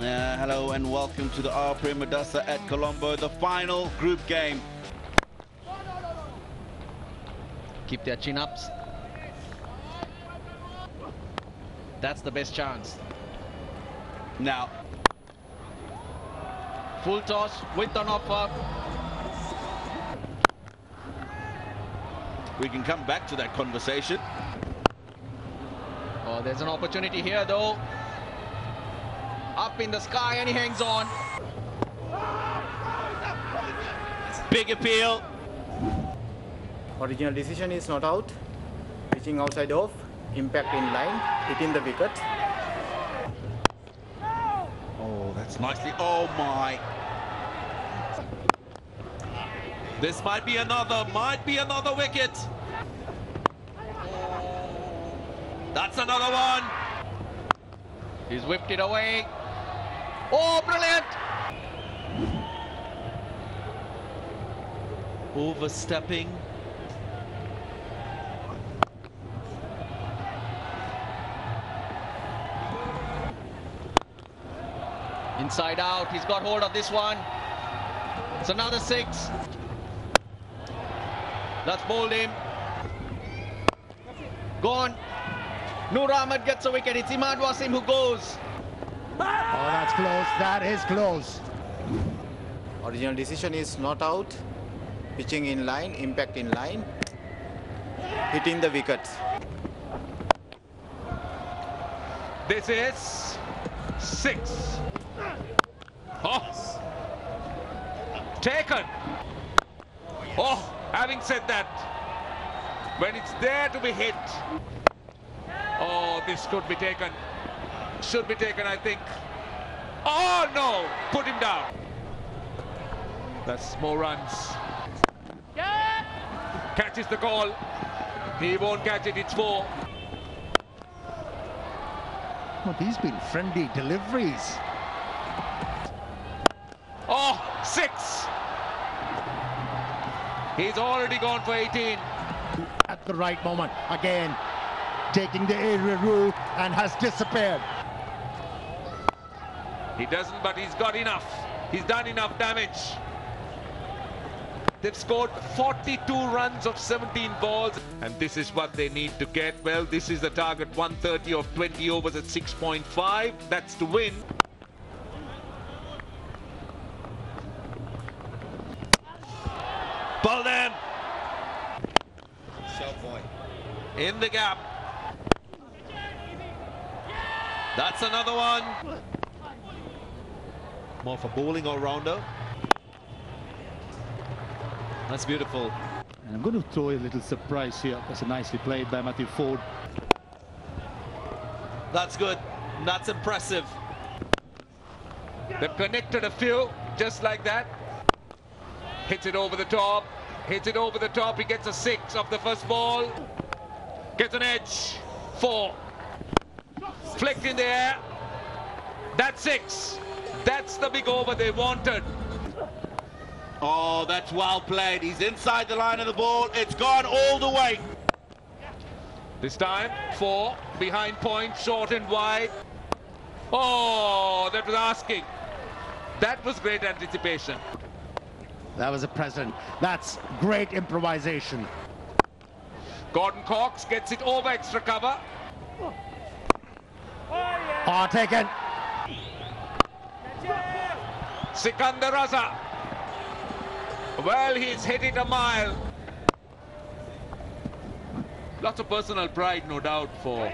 Uh, hello and welcome to the R Premadasa at Colombo, the final group game. Keep their chin ups. That's the best chance. Now, Full toss with an offer. we can come back to that conversation. Oh, there's an opportunity here though. Up in the sky and he hangs on. Big appeal. Original decision is not out. Pitching outside off. Impact in line. Hitting the wicket. Oh, that's nicely. Oh my. This might be another, might be another wicket. That's another one. He's whipped it away. Oh, brilliant! Overstepping. Inside out. He's got hold of this one. It's another six. That's bowled him. Gone. Nur Ahmed gets a wicket. It's Imad Wasim who goes. That's close. That is close. Original decision is not out. Pitching in line. Impact in line. Hitting the wickets. This is six. Oh, taken. Oh, having said that, when it's there to be hit, oh, this could be taken. Should be taken, I think. Oh no, put him down. That's more runs. Yeah. Catches the call. He won't catch it. It's four. Well, these been friendly deliveries. Oh, six. He's already gone for 18. At the right moment. Again, taking the area rule and has disappeared. He doesn't, but he's got enough. He's done enough damage. They've scored 42 runs of 17 balls, and this is what they need to get. Well, this is the target 130 of 20 overs at 6.5. That's to win. Ball them. In the gap. That's another one. More for bowling all rounder. That's beautiful. And I'm going to throw a little surprise here. That's a nicely played by Matthew Forde. That's good. That's impressive. They've connected a few, just like that. Hits it over the top. Hits it over the top. He gets a six off the first ball. Gets an edge. Four. Flicked in the air. That's six. That's the big over they wanted. Oh, that's well played. He's inside the line of the ball. It's gone all the way. This time, four. Behind point, short and wide. Oh, that was asking. That was great anticipation. That was a present. That's great improvisation. Jordan Cox gets it over extra cover. Ah, oh, taken. Sikandar Raza. Well, he's hit it a mile. Lots of personal pride, no doubt, for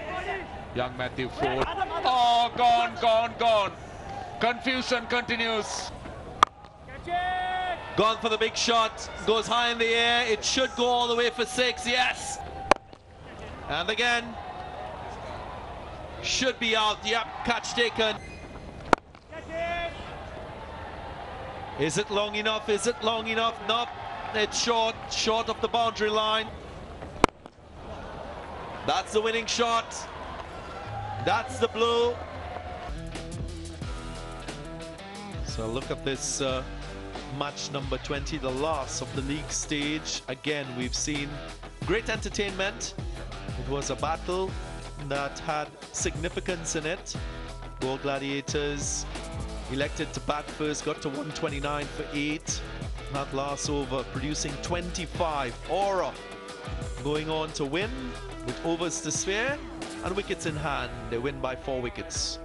young Matthew Forde. Oh, gone, gone, gone. Confusion continues. Gone for the big shot. Goes high in the air. It should go all the way for six. Yes. And again. Should be out. Yep. Catch taken. Is it long enough? Is it long enough? Nope. It's short. Short of the boundary line. That's the winning shot. That's the blue. So look at this uh, match number 20, the last of the league stage. Again, we've seen great entertainment. It was a battle that had significance in it. Galle Gladiators elected to bat first, got to 129 for eight. That last over, producing 25. Aura going on to win with overs to spare and wickets in hand. They win by four wickets.